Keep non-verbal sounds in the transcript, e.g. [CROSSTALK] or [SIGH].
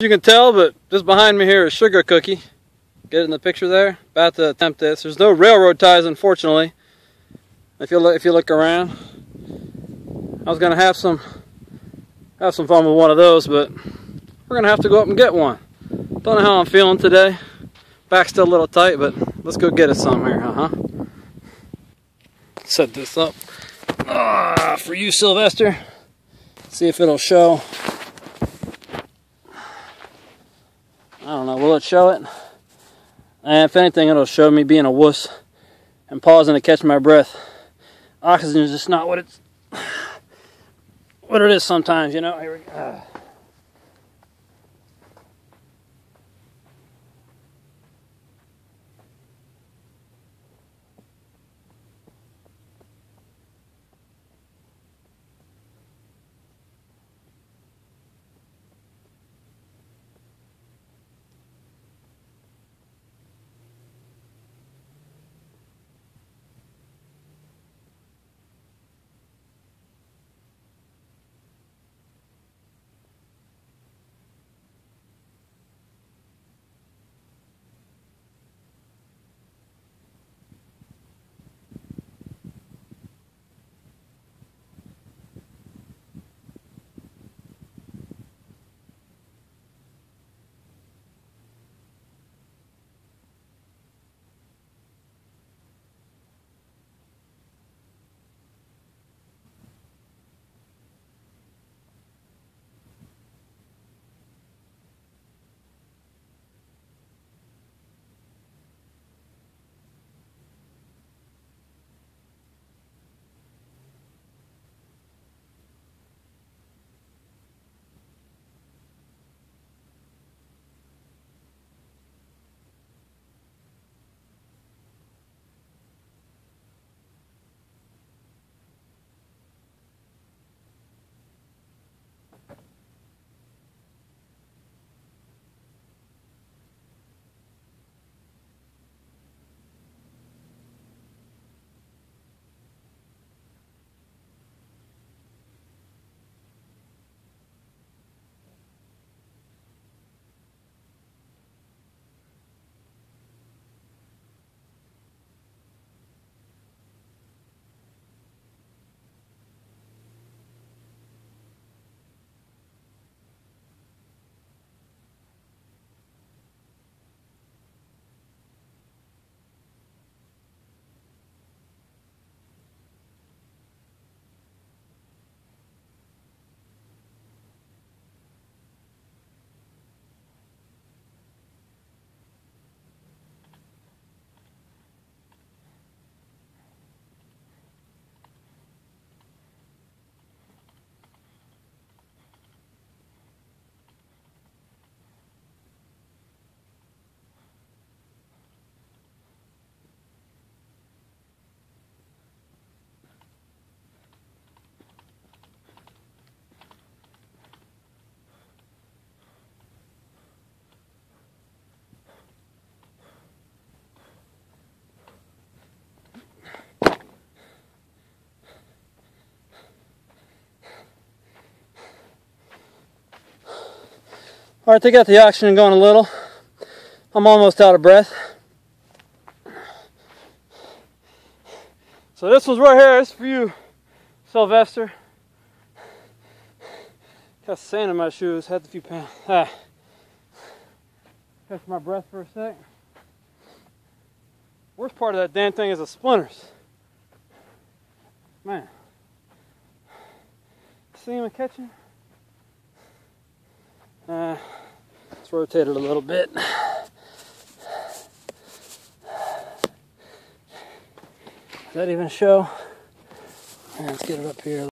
You can tell, but just behind me here is Sugar Cookie. Get in the picture there. About to attempt this. There's no railroad ties, unfortunately. If you look, if you look around, I was gonna have some have some fun with one of those, but we're gonna have to go up and get one. Don't know how I'm feeling today. Back's still a little tight, but let's go get us some here, uh huh. Set this up ah, for you, Sylvester. See if it'll show. I don't know, will it show it? And if anything, it'll show me being a wuss and pausing to catch my breath. Oxygen is just not what it's [SIGHS] what it is sometimes, you know. Here we go. All right, they got the oxygen going a little. I'm almost out of breath. So this one's right here. Is for you, Sylvester. Got sand in my shoes. Had a few pounds. Ah. Catch my breath for a sec. Worst part of that damn thing is the splinters. Man. See him catching? Uh, let's rotate it a little bit. Does that even show? Let's get it up here.